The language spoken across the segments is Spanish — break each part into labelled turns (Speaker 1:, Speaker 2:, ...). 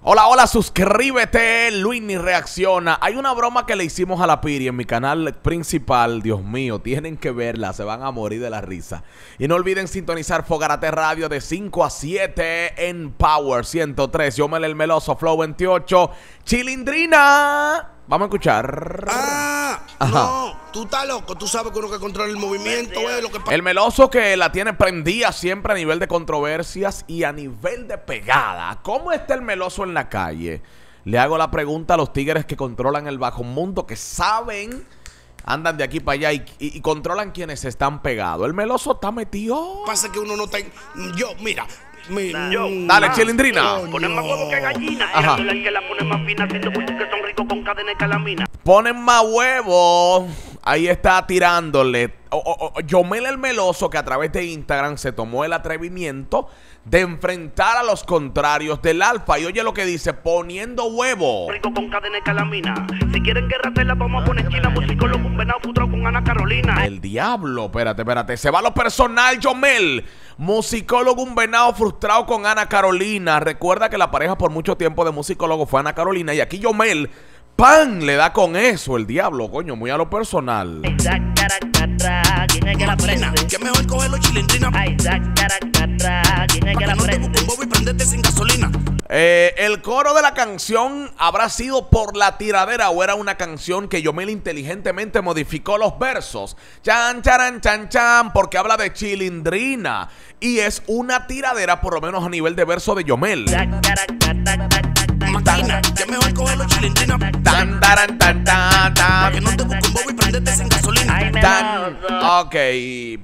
Speaker 1: Hola, hola, suscríbete, Luini reacciona. Hay una broma que le hicimos a la Piri en mi canal principal, Dios mío, tienen que verla, se van a morir de la risa. Y no olviden sintonizar Fogarate Radio de 5 a 7 en Power 103, Yo me el meloso, Flow 28, Chilindrina. Vamos a escuchar.
Speaker 2: Ah, no, tú estás loco, tú sabes que uno que controla el movimiento, es lo que
Speaker 1: El meloso que la tiene prendida siempre a nivel de controversias y a nivel de pegada. ¿Cómo está el meloso en la calle? Le hago la pregunta a los tigres que controlan el bajo mundo, que saben, andan de aquí para allá y, controlan quienes están pegados. El meloso está metido.
Speaker 2: Pasa que uno no está. Yo, mira,
Speaker 1: yo, Dale, chilindrina.
Speaker 3: Ponen más huevos que gallina. Ajá. Y que la ponen más fina, haciendo que son ricos con cadena y calamina.
Speaker 1: Ponen más huevos. Ahí está tirándole. Yomel el Meloso, que a través de Instagram se tomó el atrevimiento de enfrentar a los contrarios del alfa. Y oye lo que dice, poniendo huevo.
Speaker 3: Rico con cadena y calamina. Si quieren guerra la vamos a poner china, musicólogo, un venado futuro con Ana Carolina.
Speaker 1: El diablo, espérate, espérate. Se va lo personal, Yomel. Musicólogo, un venado frustrado con Ana Carolina. Recuerda que la pareja por mucho tiempo de musicólogo fue Ana Carolina. Y aquí Yomel, pan, le da con eso el diablo, coño, muy a lo personal. Eh, el coro de la canción habrá sido por la tiradera o era una canción que Yomel inteligentemente modificó los versos. Chan, charan, chan, chan, porque habla de chilindrina. Y es una tiradera, por lo menos a nivel de verso de Yomel. Tan, tan, tan, tan. Ok,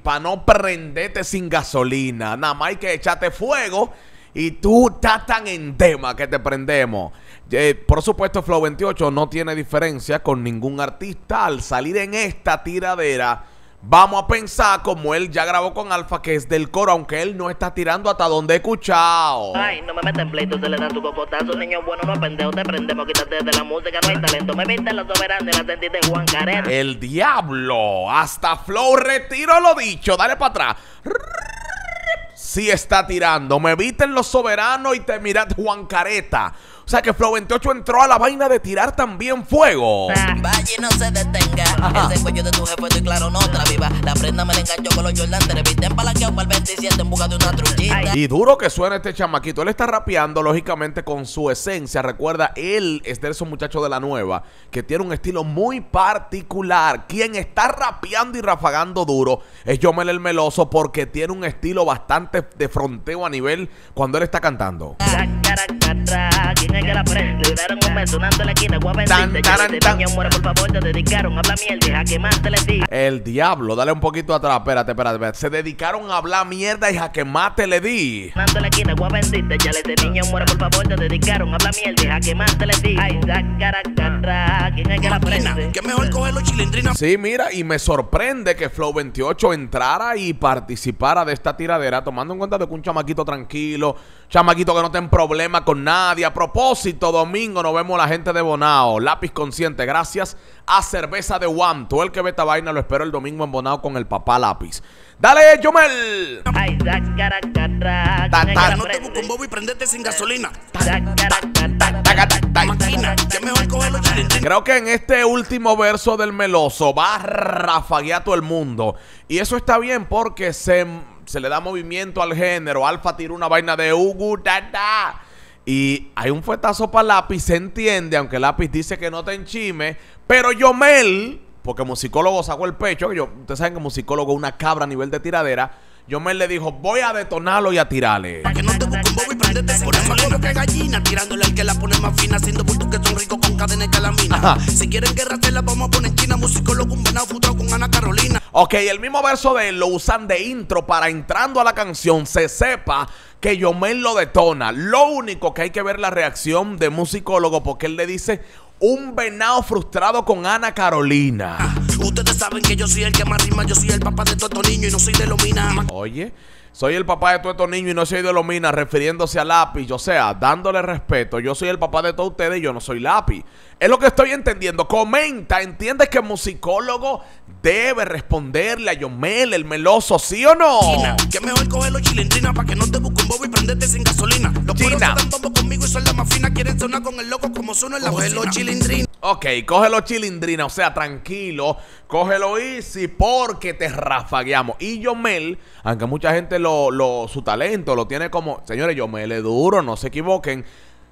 Speaker 1: para no prenderte sin gasolina. Nada más hay que echarte fuego y tú estás tan en tema que te prendemos. Eh, por supuesto, Flow 28 no tiene diferencia con ningún artista. Al salir en esta tiradera, vamos a pensar como él ya grabó con Alfa, que es del coro, aunque él no está tirando hasta donde he escuchado.
Speaker 3: Ay, no me metas en pleito, se le da tu cocotazo, niño bueno, no pendejo, te prendemos, quítate de la música, no hay talento. Me viste la soberana y la sentiste Juan Careta.
Speaker 1: El diablo, hasta Flow retiro lo dicho, dale para atrás sí está tirando. Me viste en los soberanos y te miras Juan Careta. O sea que Flow 28 entró a la vaina de tirar también fuego.
Speaker 4: Vaya y no se detenga. Ese cuello de tu jefe estoy claro, no otra viva. La prenda me la enganchó con los Jordan. Te viste empalaqueado para el 27 en busca de una truchita.
Speaker 1: Y duro que suena este chamaquito. Él está rapeando, lógicamente, con su esencia. Recuerda, él es de esos muchachos de la nueva que tiene un estilo muy particular. Quien está rapeando y rafagando duro es Yomel el Meloso porque tiene un estilo bastante de fronteo a nivel cuando él está cantando que la prende. Dieron un mes sonando en la esquina, guapendita. Ya niño muere, por favor, te dedicaron a hablar mierda y mate le di. El diablo, dale un poquito atrás, espérate, espérate, espérate. Se dedicaron a hablar mierda y jaque mate le di.
Speaker 4: Sonando en la esquina, guapendita. Ya niño muere, por favor, te dedicaron a mierda mate le di. Ay, cara, ¿quién es que la prende?
Speaker 2: Que mejor cogerlo chilindrina.
Speaker 1: Sí, mira, y me sorprende que Flow 28 entrara y participara de esta tiradera, tomando en cuenta de que un chamaquito tranquilo, chamaquito que no ten problema con nadie. A propósito, domingo nos vemos la gente de Bonao. Lápiz consciente, gracias a Cerveza de One. Tú el que ve esta vaina lo espero el domingo en Bonao con el papá Lápiz. ¡Dale, Jomel!
Speaker 2: No te busco un bobo y prendete sin gasolina.
Speaker 1: Creo que en este último verso del Meloso va a rafaguear a todo el mundo. Y eso está bien porque se, se le da movimiento al género. Alfa tira una vaina de Ugu, da, y hay un fuetazo para lápiz, se entiende, aunque lápiz dice que no te enchime. Pero Yomel, porque musicólogo sacó el pecho, que yo, ustedes saben que musicólogo es una cabra a nivel de tiradera. Yomel le dijo, voy a detonarlo y a tirarle.
Speaker 2: que no te busque un bobo y prendete Por que gallina, tirándole al que la pone más fina, haciendo bultos que son ricos con cadena y calamina. Si quieren guerra, te la vamos a poner en China. Musicólogo, un venado futuro con Ana Carolina.
Speaker 1: Ok, el mismo verso de él lo usan de intro para entrando a la canción se sepa que Yomel lo detona. Lo único que hay que ver la reacción de musicólogo porque él le dice un venado frustrado con Ana Carolina.
Speaker 2: Ustedes saben que yo soy el que más rima, yo soy el papá de todo niño y no soy de Lomina.
Speaker 1: Oye, soy el papá de todos estos niños y no soy de los minas, refiriéndose a lápiz, o sea, dándole respeto. Yo soy el papá de todos ustedes y yo no soy lápiz. Es lo que estoy entendiendo. Comenta, ¿entiendes que el musicólogo debe responderle a Yomel, el meloso, sí o no?
Speaker 2: China, que mejor coger los chilindrinas para que no te busque un bobo y prendete sin gasolina. Los
Speaker 1: China.
Speaker 2: se dan todo conmigo y son la más fina. Quieren sonar con el loco como suena en la Coge los chilindrinas.
Speaker 1: Ok, cógelo chilindrina, o sea, tranquilo, cógelo easy porque te rafagueamos. Y Yomel, aunque mucha gente lo, lo, su talento lo tiene como, señores, Yomel es duro, no se equivoquen.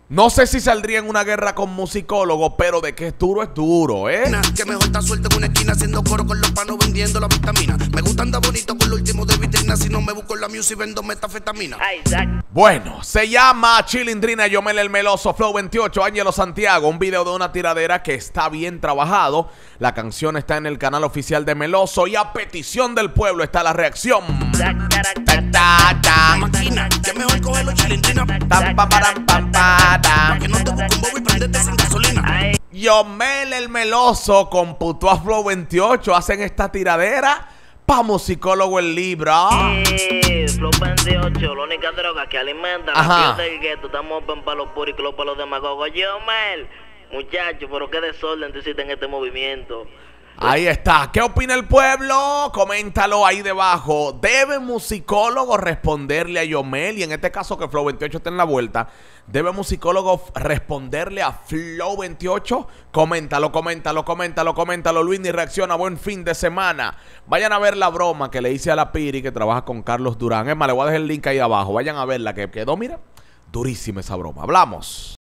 Speaker 1: No sé si saldría en una guerra con musicólogos, pero de que es duro es duro, ¿eh?
Speaker 2: Que mejor está suelto en una esquina haciendo coro con los panos vendiendo la vitamina. Me gusta andar bonito con lo último de vitrina. Si no me busco en la music vendo metafetamina.
Speaker 3: Zack.
Speaker 1: Bueno, se llama Chilindrina Yomel el Meloso Flow 28, Ángelo Santiago, un video de una tiradera que está bien trabajado. La canción está en el canal oficial de Meloso y a petición del pueblo está la reacción.
Speaker 2: Máquina, que mejor coger los
Speaker 1: ta.
Speaker 2: que no te busque un bobo y prendete sin gasolina.
Speaker 3: Ay,
Speaker 1: Yomel el Meloso con Putua Flow 28 hacen esta tiradera pa' musicólogo el libro.
Speaker 3: eh, Flow 28, la única droga que alimenta
Speaker 1: Ajá.
Speaker 3: del gueto. Estamos open para los puriclos, para los demagogos. Yo, Mel, muchacho, pero qué desorden tú hiciste en este movimiento.
Speaker 1: Ahí está. ¿Qué opina el pueblo? Coméntalo ahí debajo. ¿Debe musicólogo responderle a Yomel? Y en este caso que Flow 28 está en la vuelta. ¿Debe musicólogo responderle a Flow 28? Coméntalo, coméntalo, coméntalo, coméntalo. Luis ni reacciona. Buen fin de semana. Vayan a ver la broma que le hice a la Piri que trabaja con Carlos Durán. Es más, le voy a dejar el link ahí abajo. Vayan a verla que quedó, mira. Durísima esa broma. Hablamos.